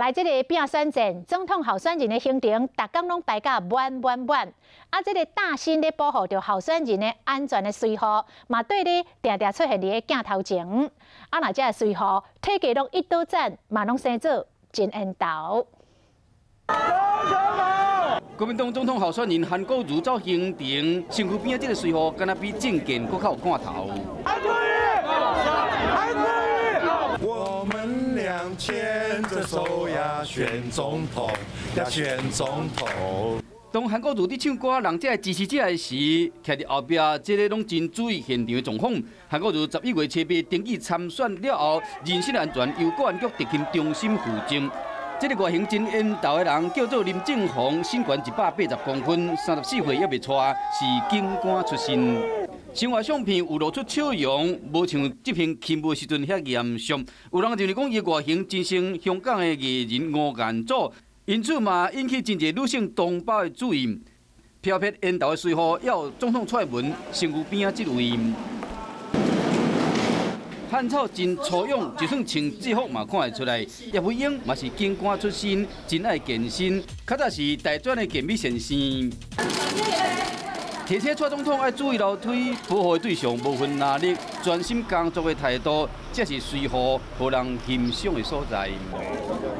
来这里变选战，总统候选人的行程，大家拢排甲满满满。啊，这个大新咧保护着候选人的安全的随和，嘛对你定定出现伫个镜头前。啊，那这随和，体格拢一刀斩，嘛拢生做真缘投。国民党总统候选人韩国瑜走行程，身躯边啊，这个随和，敢若比证件搁较有看头。牵着手呀，选总统呀，选总统。当韩国瑜伫唱歌，人这支持者的时，徛伫后壁，这个拢真注意现场的状况。韩国瑜十一月七日登记参选了后，人身安全由国安局特勤中心负责。这个外形真缘投的人叫做林正宏，身高一百八十公分，三十四岁还未娶，是警官出身。生活相片有露出笑容，无像这片起雾时阵遐严肃。有人认为讲伊外形真像香港的艺人吴彦祖，因此嘛引起真侪女性同胞的注意。飘撇烟头的随后，要总统出门，身躯边啊这位。汉草真粗勇，就算穿制服嘛看会出来。叶伟英嘛是警官出身，真爱健身，较早是大专的健美先生。提醒蔡总统要注意楼梯，保护对象无分哪里，专心工作的态度，才是随和、互人欣赏的所在。